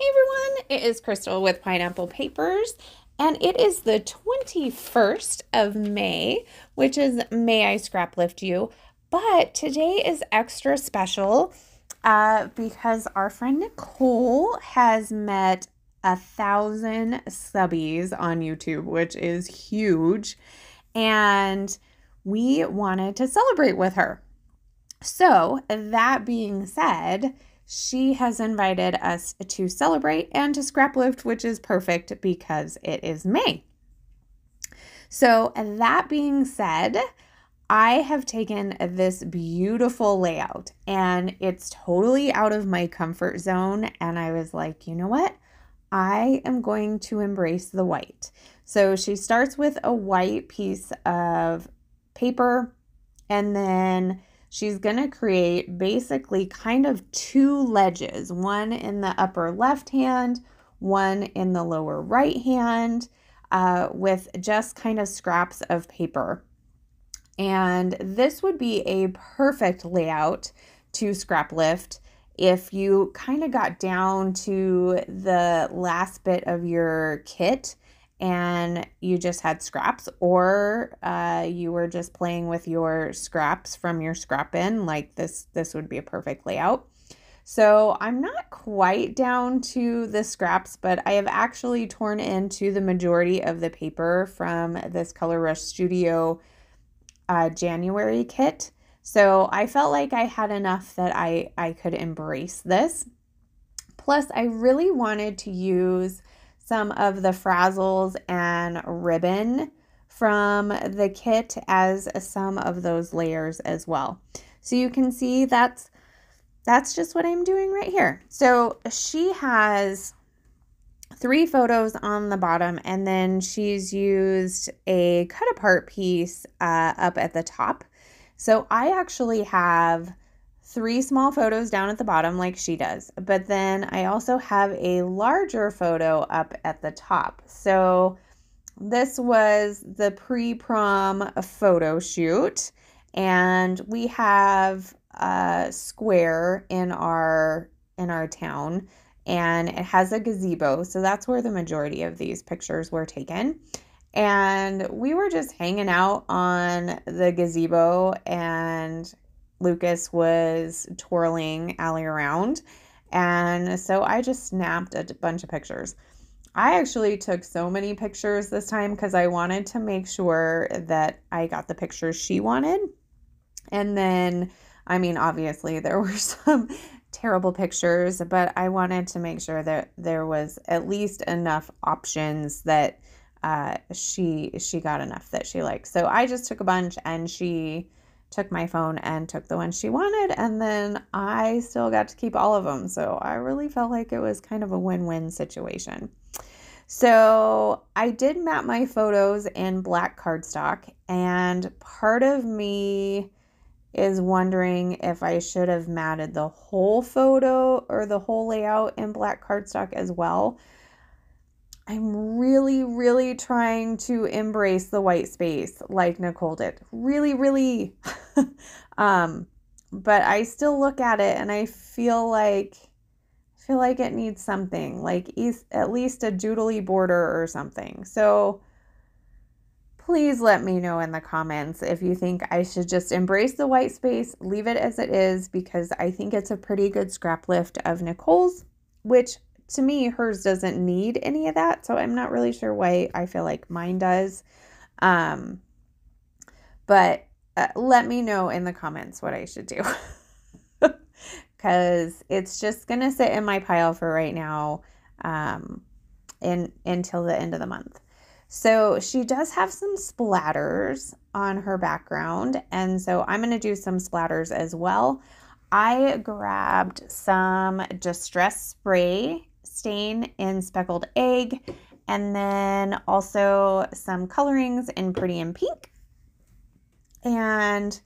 Hey everyone, it is Crystal with Pineapple Papers, and it is the 21st of May, which is May I Scrap Lift You. But today is extra special uh, because our friend Nicole has met a thousand subbies on YouTube, which is huge. And we wanted to celebrate with her. So, that being said, she has invited us to celebrate and to scrap lift, which is perfect because it is May. So, that being said, I have taken this beautiful layout and it's totally out of my comfort zone. And I was like, you know what? I am going to embrace the white. So she starts with a white piece of paper and then she's going to create basically kind of two ledges, one in the upper left hand, one in the lower right hand, uh, with just kind of scraps of paper. And this would be a perfect layout to scrap lift if you kind of got down to the last bit of your kit and you just had scraps or uh, you were just playing with your scraps from your scrap bin like this this would be a perfect layout. So i'm not quite down to the scraps but i have actually torn into the majority of the paper from this color rush studio uh, january kit. So i felt like i had enough that i i could embrace this. Plus i really wanted to use some of the frazzles and ribbon from the kit as some of those layers as well. So you can see that's that's just what I'm doing right here. So she has three photos on the bottom and then she's used a cut apart piece uh, up at the top. So I actually have three small photos down at the bottom like she does. But then I also have a larger photo up at the top. So this was the pre-prom photo shoot and we have a square in our in our town and it has a gazebo. So that's where the majority of these pictures were taken. And we were just hanging out on the gazebo and Lucas was twirling Allie around. And so I just snapped a bunch of pictures. I actually took so many pictures this time because I wanted to make sure that I got the pictures she wanted. And then, I mean, obviously, there were some terrible pictures, but I wanted to make sure that there was at least enough options that uh, she she got enough that she liked. So I just took a bunch, and she took my phone and took the one she wanted and then I still got to keep all of them. So I really felt like it was kind of a win-win situation. So I did map my photos in black cardstock and part of me is wondering if I should have matted the whole photo or the whole layout in black cardstock as well. I'm really, really trying to embrace the white space like Nicole did. Really, really. um, but I still look at it and I feel like feel like it needs something, like at least a doodly border or something. So please let me know in the comments if you think I should just embrace the white space, leave it as it is, because I think it's a pretty good scrap lift of Nicole's, which to me, hers doesn't need any of that. So I'm not really sure why I feel like mine does. Um, but uh, let me know in the comments what I should do. Because it's just going to sit in my pile for right now um, in, until the end of the month. So she does have some splatters on her background. And so I'm going to do some splatters as well. I grabbed some Distress Spray stain in speckled egg, and then also some colorings in pretty in pink. And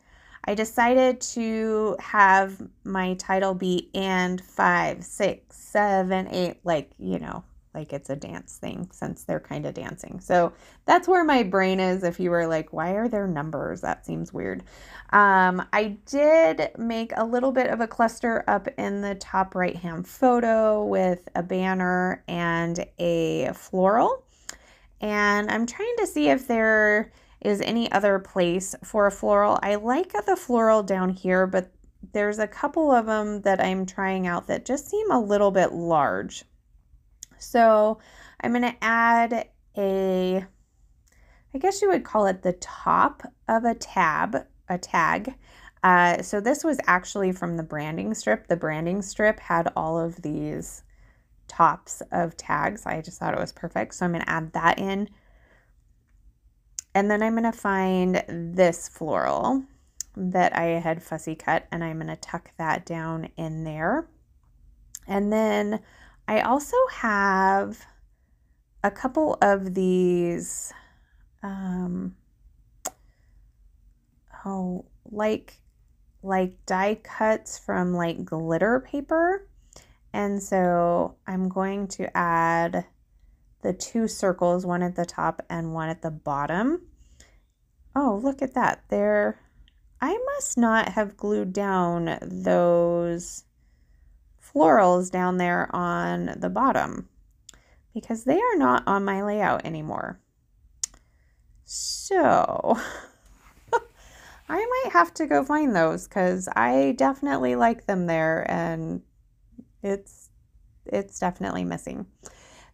I decided to have my title be and five, six, seven, eight, like, you know, like it's a dance thing since they're kind of dancing. So that's where my brain is. If you were like, why are there numbers? That seems weird. Um, I did make a little bit of a cluster up in the top right hand photo with a banner and a floral. And I'm trying to see if there is any other place for a floral. I like the floral down here, but there's a couple of them that I'm trying out that just seem a little bit large. So I'm going to add a, I guess you would call it the top of a tab, a tag. Uh, so this was actually from the branding strip. The branding strip had all of these tops of tags. I just thought it was perfect. So I'm going to add that in. And then I'm going to find this floral that I had fussy cut and I'm going to tuck that down in there. And then I also have a couple of these, um, oh, like, like die cuts from like glitter paper. And so I'm going to add the two circles, one at the top and one at the bottom. Oh, look at that. They're I must not have glued down those florals down there on the bottom because they are not on my layout anymore. So I might have to go find those because I definitely like them there and it's it's definitely missing.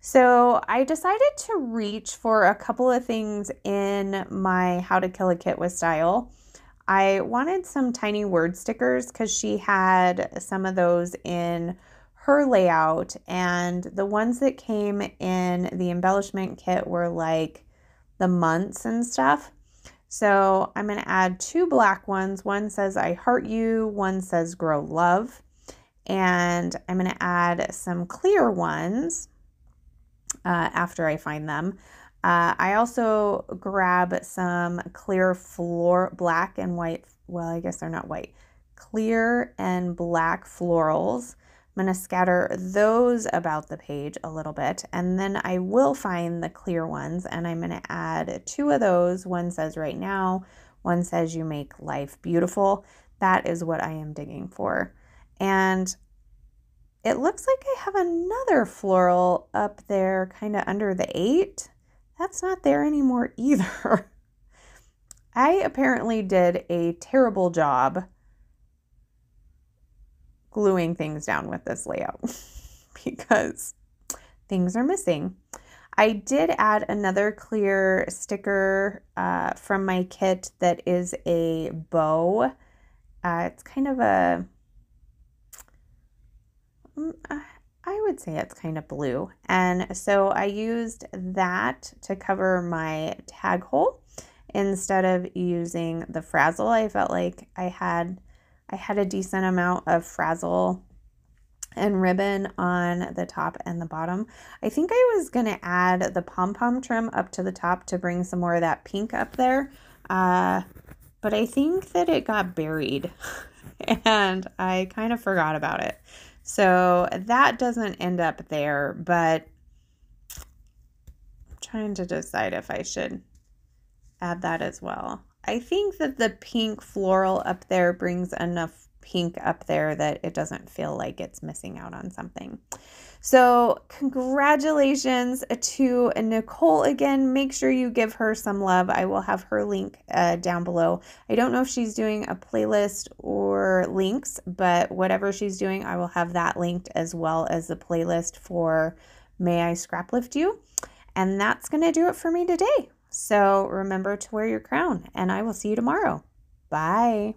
So I decided to reach for a couple of things in my How to Kill a Kit with Style. I wanted some tiny word stickers because she had some of those in her layout, and the ones that came in the embellishment kit were like the months and stuff. So I'm going to add two black ones. One says I heart you, one says grow love. And I'm going to add some clear ones uh, after I find them. Uh, I also grab some clear floor, black and white, well, I guess they're not white, clear and black florals. I'm going to scatter those about the page a little bit, and then I will find the clear ones, and I'm going to add two of those. One says right now, one says you make life beautiful. That is what I am digging for. And it looks like I have another floral up there kind of under the eight. That's not there anymore either. I apparently did a terrible job gluing things down with this layout because things are missing. I did add another clear sticker uh, from my kit that is a bow. Uh, it's kind of a, mm, I would say it's kind of blue. And so I used that to cover my tag hole instead of using the frazzle. I felt like I had I had a decent amount of frazzle and ribbon on the top and the bottom. I think I was going to add the pom-pom trim up to the top to bring some more of that pink up there. Uh, but I think that it got buried and I kind of forgot about it. So that doesn't end up there, but I'm trying to decide if I should add that as well. I think that the pink floral up there brings enough pink up there that it doesn't feel like it's missing out on something. So, congratulations to Nicole again. Make sure you give her some love. I will have her link uh, down below. I don't know if she's doing a playlist or links, but whatever she's doing, I will have that linked as well as the playlist for May I Scrap Lift You. And that's going to do it for me today. So, remember to wear your crown, and I will see you tomorrow. Bye.